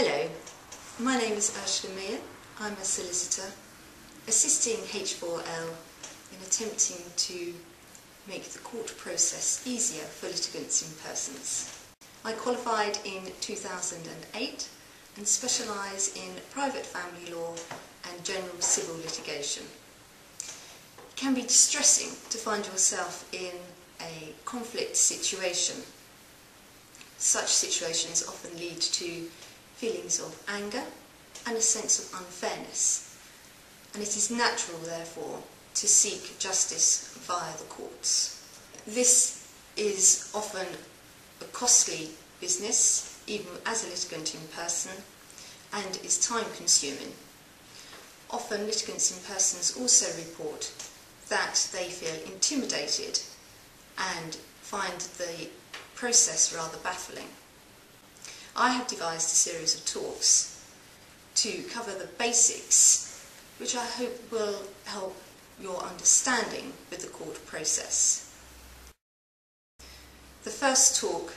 Hello, my name is Ursula Mian. I'm a solicitor assisting H4L in attempting to make the court process easier for litigants in persons. I qualified in 2008 and specialise in private family law and general civil litigation. It can be distressing to find yourself in a conflict situation. Such situations often lead to feelings of anger and a sense of unfairness. And it is natural, therefore, to seek justice via the courts. This is often a costly business, even as a litigant in person, and is time consuming. Often litigants in persons also report that they feel intimidated and find the process rather baffling. I have devised a series of talks to cover the basics, which I hope will help your understanding with the court process. The first talk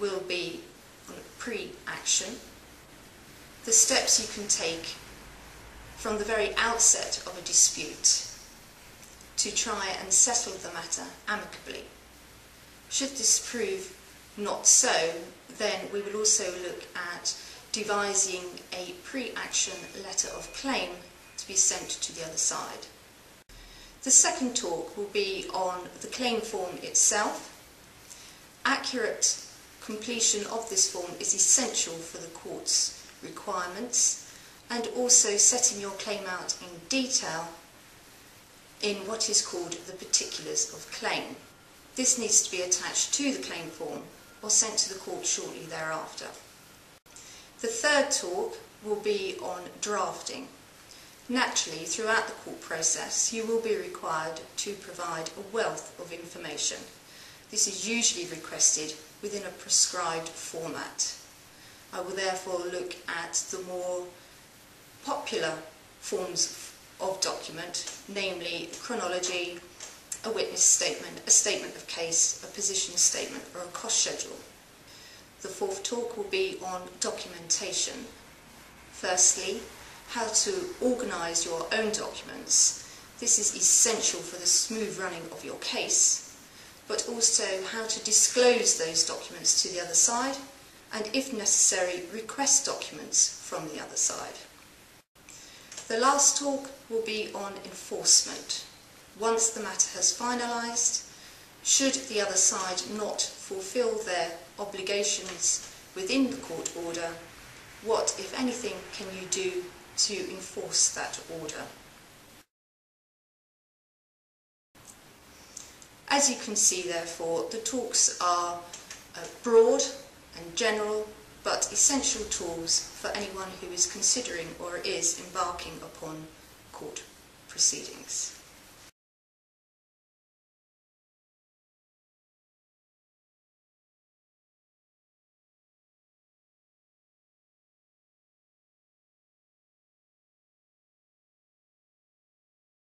will be on pre-action, the steps you can take from the very outset of a dispute to try and settle the matter amicably. Should this prove not so, then we will also look at devising a pre-action letter of claim to be sent to the other side. The second talk will be on the claim form itself. Accurate completion of this form is essential for the court's requirements and also setting your claim out in detail in what is called the particulars of claim. This needs to be attached to the claim form or sent to the court shortly thereafter. The third talk will be on drafting. Naturally, throughout the court process, you will be required to provide a wealth of information. This is usually requested within a prescribed format. I will therefore look at the more popular forms of document, namely chronology, a witness statement, a statement of case, a position statement or a cost schedule. The fourth talk will be on documentation. Firstly, how to organise your own documents. This is essential for the smooth running of your case, but also how to disclose those documents to the other side and, if necessary, request documents from the other side. The last talk will be on enforcement once the matter has finalised, should the other side not fulfil their obligations within the court order, what, if anything, can you do to enforce that order? As you can see, therefore, the talks are uh, broad and general, but essential tools for anyone who is considering or is embarking upon court proceedings.